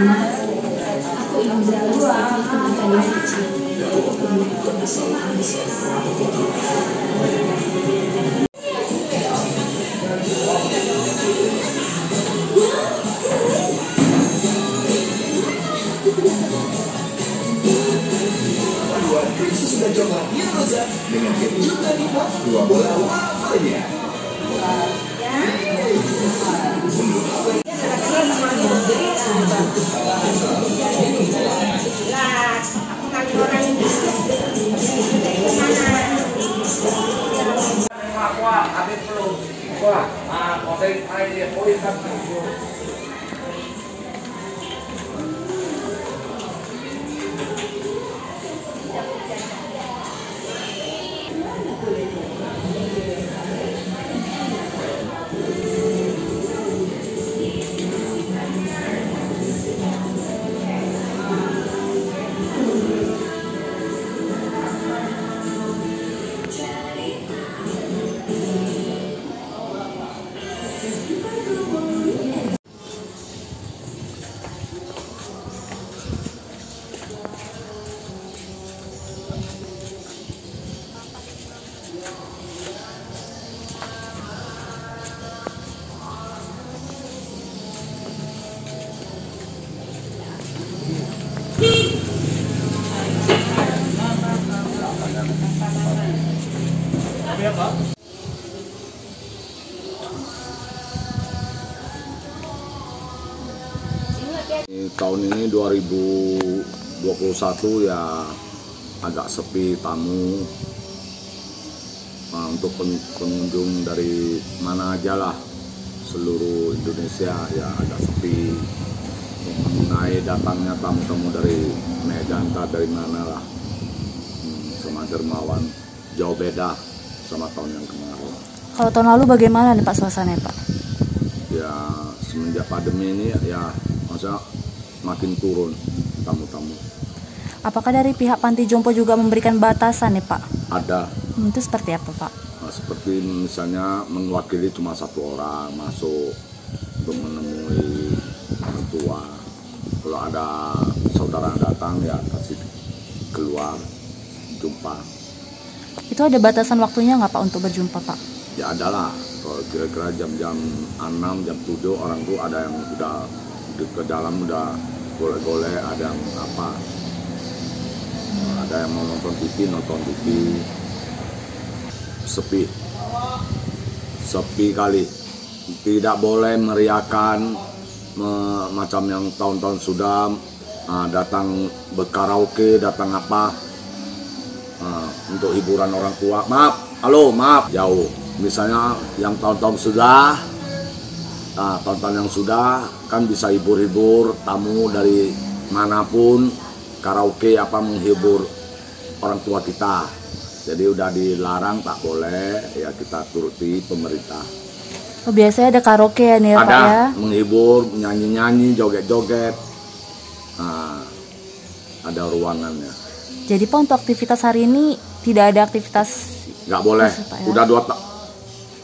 Aku ingin ketika masih kecil. Untuk ambisius. sudah coba dua bola 哇啊我的阿姨我也在成 tahun ini 2021 ya agak sepi tamu. Nah, untuk pen- pengunjung dari mana aja lah seluruh Indonesia ya agak sepi. Mengenai datangnya tamu-tamu dari Medan tak dari mana lah. Hmm, sama dermawan jauh beda sama tahun yang kemarin. Kalau tahun lalu bagaimana nih Pak suasananya Pak? ya semenjak pandemi ini ya masa makin turun tamu-tamu Apakah dari pihak Panti Jompo juga memberikan batasan nih Pak? ada Hmm, itu seperti apa Pak? Nah, seperti misalnya mewakili cuma satu orang masuk untuk menemui orang tua. Kalau ada saudara yang datang ya kasih keluar jumpa. Itu ada batasan waktunya nggak Pak untuk berjumpa Pak? Ya adalah kalau kira-kira jam-jam 6 jam 7 orang tuh ada yang udah ke dalam udah golek-golek ada yang apa? Nah, ada yang mau nonton TV nonton TV sepi. Sepi kali. Tidak boleh meriakan me- macam yang tahun-tahun sudah ah, datang berkaraoke datang apa? Ah, untuk hiburan orang tua. Maaf. Halo maaf. Jauh. Misalnya yang tahun-tahun sudah nah, tahun-tahun yang sudah kan bisa hibur-hibur tamu dari mana pun karaoke apa menghibur orang tua kita. Jadi udah dilarang tak boleh. Ya kita turuti pemerintah. Oh, biasanya ada karaoke ya nih ya, Pak ada ya? menghibur nyanyi-nyanyi joget-joget. Nah, ada ruangannya. Jadi Pak untuk aktivitas hari ini tidak ada aktivitas nggak boleh. Pak, ya. udah dua ta-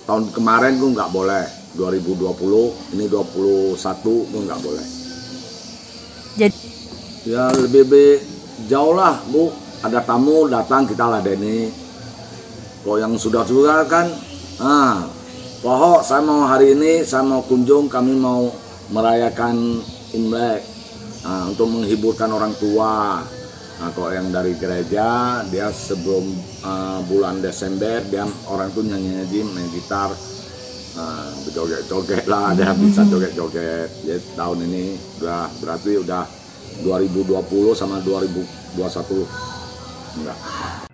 tahun kemarin tuh nggak boleh 2020 ini 21 tuh nggak boleh. Jadi ya lebih, lebih jauh lah bu. Ada tamu datang kita ladeni. Kalau yang sudah sudah kan ah pohon saya mau hari ini saya mau kunjung kami mau merayakan imlek. Nah, untuk menghiburkan orang tua. Nah kalau yang dari gereja dia sebelum ah, bulan Desember dia orang tuh nyanyi nyanyi main gitar nah, berjoget-joget lah ada yang bisa joget-joget. Jadi tahun ini udah berarti udah 2020 sama 2021 enggak